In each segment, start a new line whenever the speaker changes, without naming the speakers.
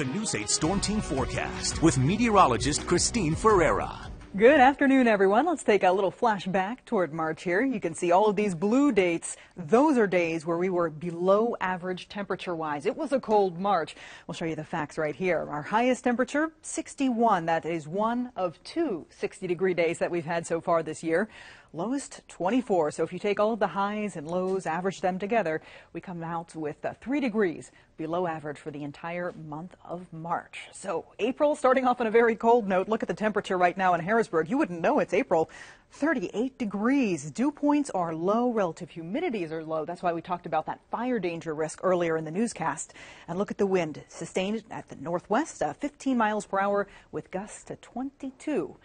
the News 8 Storm Team forecast with meteorologist Christine Ferreira.
Good afternoon, everyone. Let's take a little flashback toward March here. You can see all of these blue dates. Those are days where we were below average temperature wise. It was a cold March. We'll show you the facts right here. Our highest temperature, 61. That is one of two 60 degree days that we've had so far this year. Lowest 24. So if you take all of the highs and lows, average them together, we come out with uh, three degrees below average for the entire month of March. So April starting off on a very cold note. Look at the temperature right now in Harrisburg. You wouldn't know it's April. 38 degrees. Dew points are low. Relative humidities are low. That's why we talked about that fire danger risk earlier in the newscast. And look at the wind. Sustained at the northwest, uh, 15 miles per hour with gusts to 22.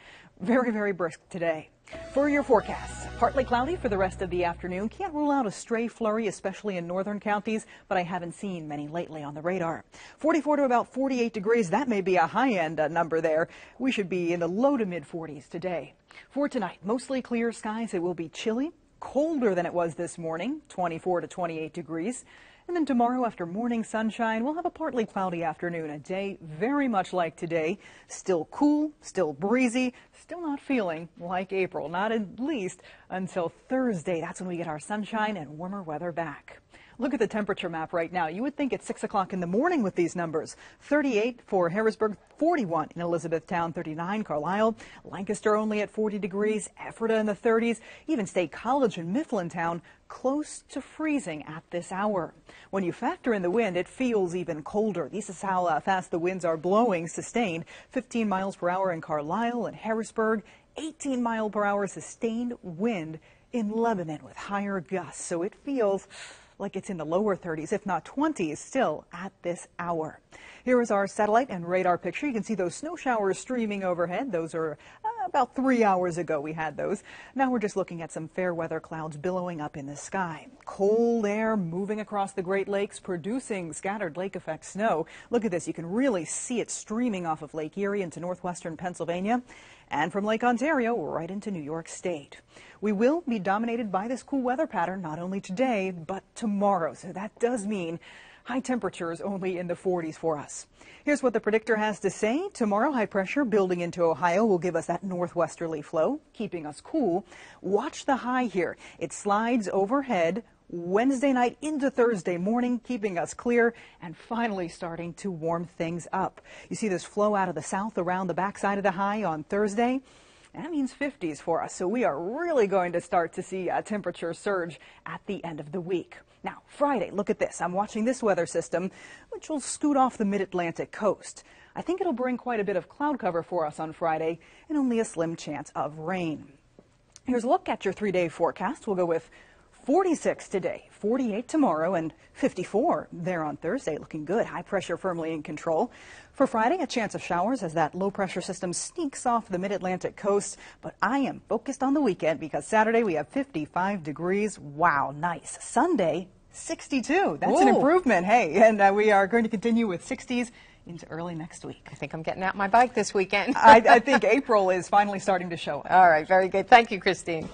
Very, very brisk today. For your forecast, partly cloudy for the rest of the afternoon. Can't rule out a stray flurry, especially in northern counties, but I haven't seen many lately on the radar. 44 to about 48 degrees, that may be a high end uh, number there. We should be in the low to mid 40s today. For tonight, mostly clear skies. It will be chilly, colder than it was this morning, 24 to 28 degrees. And then tomorrow, after morning sunshine, we'll have a partly cloudy afternoon. A day very much like today. Still cool, still breezy, still not feeling like April. Not at least until Thursday. That's when we get our sunshine and warmer weather back. Look at the temperature map right now. You would think it's 6 o'clock in the morning with these numbers. 38 for Harrisburg, 41 in Elizabethtown, 39 Carlisle, Lancaster only at 40 degrees, Ephrata in the 30s, even State College in Mifflintown close to freezing at this hour. When you factor in the wind, it feels even colder. This is how uh, fast the winds are blowing, sustained 15 miles per hour in Carlisle and Harrisburg, 18 mile per hour sustained wind in Lebanon with higher gusts. So it feels like it's in the lower 30s, if not 20s, still at this hour. Here is our satellite and radar picture. You can see those snow showers streaming overhead. Those are uh, about three hours ago we had those. Now we're just looking at some fair weather clouds billowing up in the sky. Cold air moving across the Great Lakes, producing scattered lake effect snow. Look at this. You can really see it streaming off of Lake Erie into northwestern Pennsylvania and from Lake Ontario right into New York State. We will be dominated by this cool weather pattern not only today, but tomorrow. So that does mean high temperatures only in the 40s for us. Here's what the predictor has to say. Tomorrow, high pressure building into Ohio will give us that northwesterly flow, keeping us cool. Watch the high here. It slides overhead Wednesday night into Thursday morning, keeping us clear and finally starting to warm things up. You see this flow out of the south around the backside of the high on Thursday. That means 50s for us, so we are really going to start to see a temperature surge at the end of the week. Now, Friday, look at this. I'm watching this weather system, which will scoot off the mid-Atlantic coast. I think it'll bring quite a bit of cloud cover for us on Friday and only a slim chance of rain. Here's a look at your three-day forecast. We'll go with 46 today, 48 tomorrow, and 54 there on Thursday. Looking good. High pressure firmly in control. For Friday, a chance of showers as that low pressure system sneaks off the mid Atlantic coast. But I am focused on the weekend because Saturday we have 55 degrees. Wow, nice. Sunday, 62. That's Ooh. an improvement. Hey, and uh, we are going to continue with 60s into early next week.
I think I'm getting out my bike this weekend.
I, I think April is finally starting to show up.
All right, very good. Thank you, Christine.